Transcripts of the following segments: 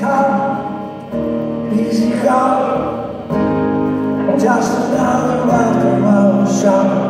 Come, easy car, just another round of shop.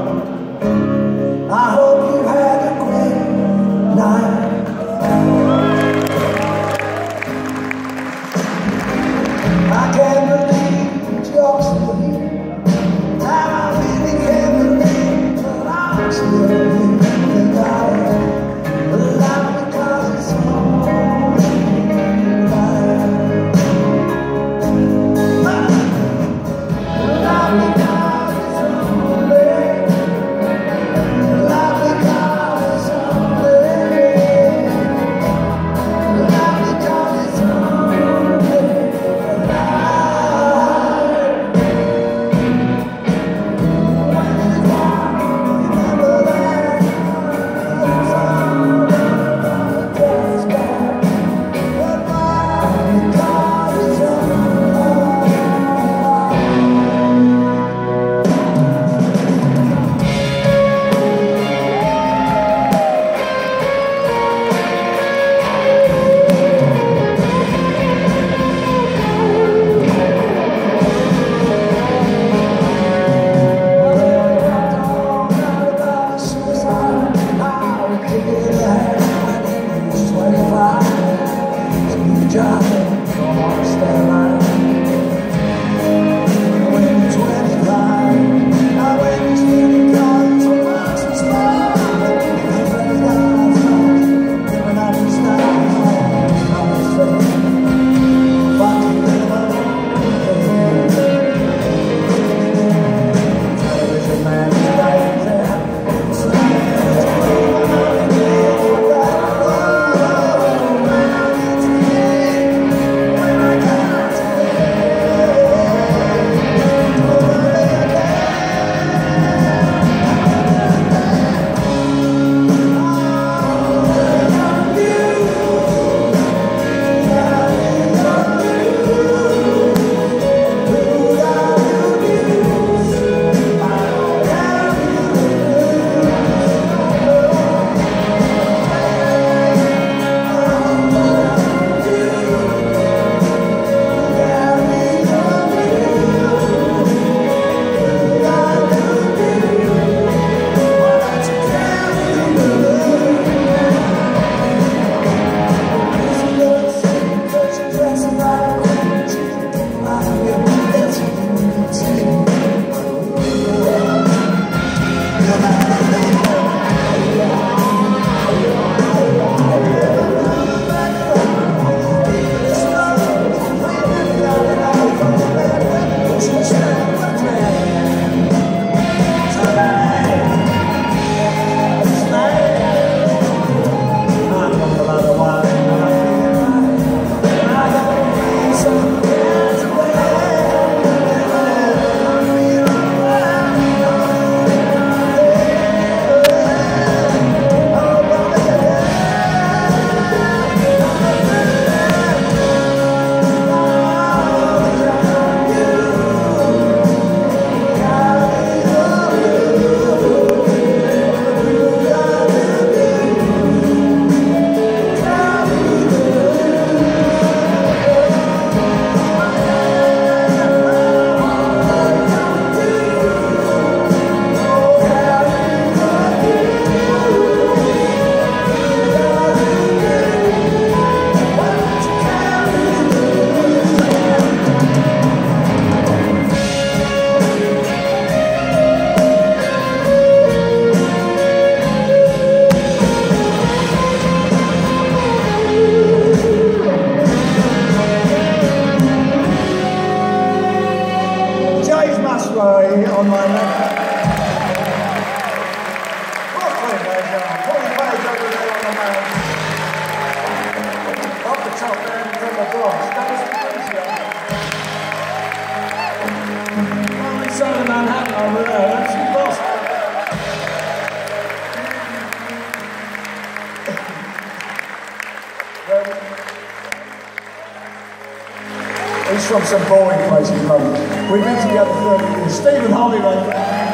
He's from some boring place in London. We've been together 30 years. Stephen Holley right there.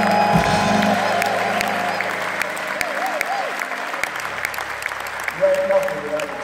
Nothing without